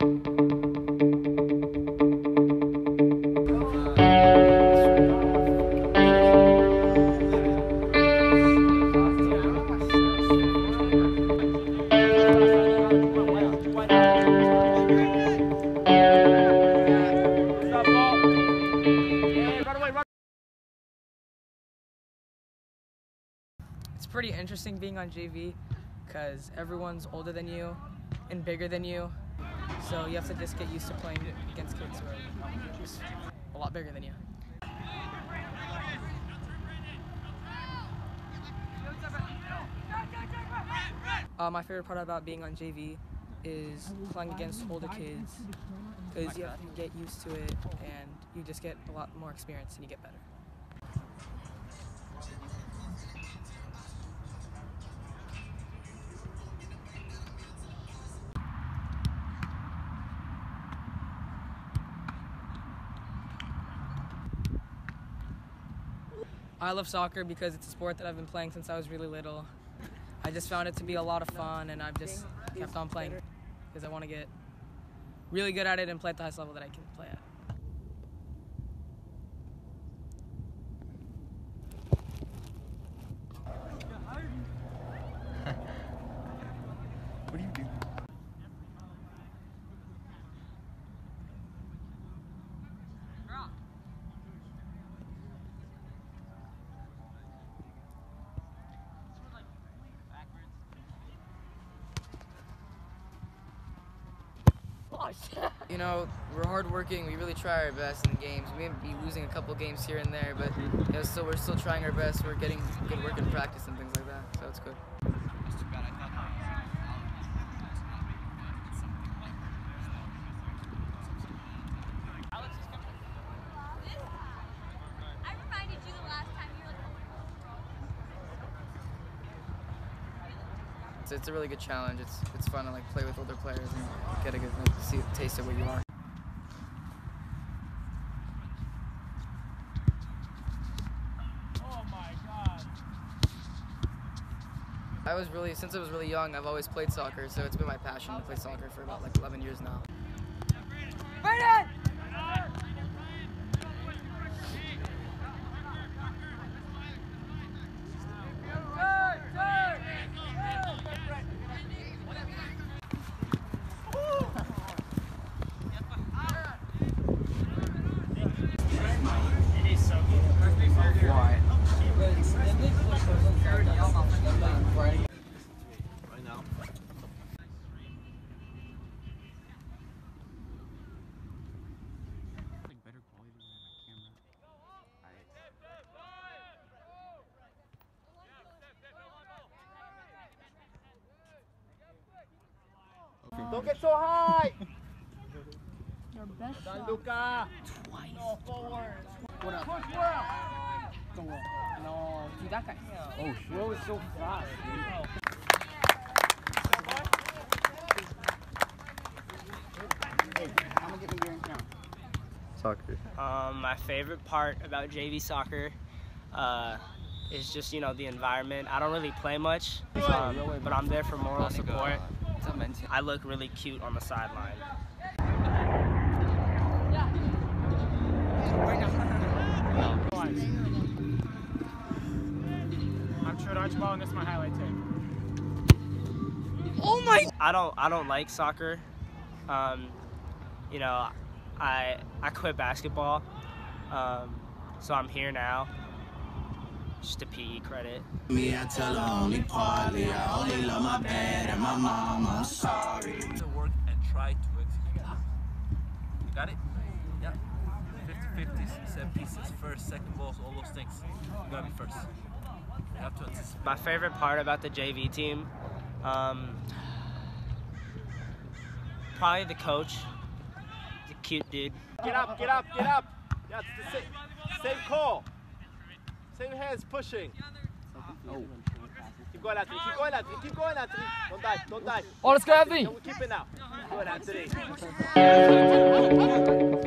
It's pretty interesting being on JV because everyone's older than you and bigger than you. So you have to just get used to playing against kids who are a lot bigger than you. Uh, my favorite part about being on JV is playing against older kids because you have to get used to it and you just get a lot more experience and you get better. I love soccer because it's a sport that I've been playing since I was really little. I just found it to be a lot of fun and I've just kept on playing because I want to get really good at it and play at the highest level that I can play at. You know, we're hardworking. We really try our best in the games. We may be losing a couple games here and there, but you know, still we're still trying our best. We're getting good work in practice and things like that, so it's good. I reminded you the last time you were It's, it's a really good challenge. It's it's fun to like play with older players and get a good like, see, taste of what you are. Oh. I was really since I was really young. I've always played soccer, so it's been my passion to play soccer for about like 11 years now. It is so good. Why? Right now. Like better quality than my camera. Don't get so high. Your best Done, Luca. No, forward. Push well. No, dude, that guy. Oh shit. Bro is so fast, Hey, I'm gonna get me your account. Soccer. Um, my favorite part about JV soccer uh, is just you know the environment. I don't really play much, um, but I'm there for moral support. I look really cute on the sideline. I'm Trent Archibald, and this is my highlight tape. I don't I don't like soccer. Um, you know, I I quit basketball, um, so I'm here now. Just a PE credit. Me, I tell her only partly. I only love my bed and my mama. I'm sorry. To work and try to execute. You got it? Yeah. 50 50 set pieces, first, second balls, all those things. You gotta be first. You have to anticipate. My favorite part about the JV team, um, probably the coach. He's a cute dude. Get up, get up, get up. Yeah, it's the same, same call. Same hands pushing. Oh. Keep going, Anthony. Keep going, Anthony. Keep going, Anthony. Don't die. Don't die. Oh, let's go, Anthony. No, keep it now. Good, Anthony.